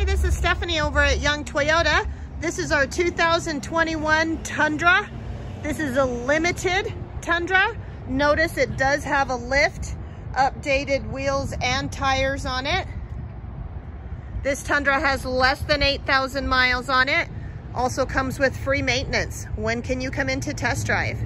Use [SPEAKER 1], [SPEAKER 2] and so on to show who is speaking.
[SPEAKER 1] Hi, this is Stephanie over at Young Toyota. This is our 2021 Tundra. This is a limited Tundra. Notice it does have a lift, updated wheels and tires on it. This Tundra has less than 8,000 miles on it. Also comes with free maintenance. When can you come in to test drive?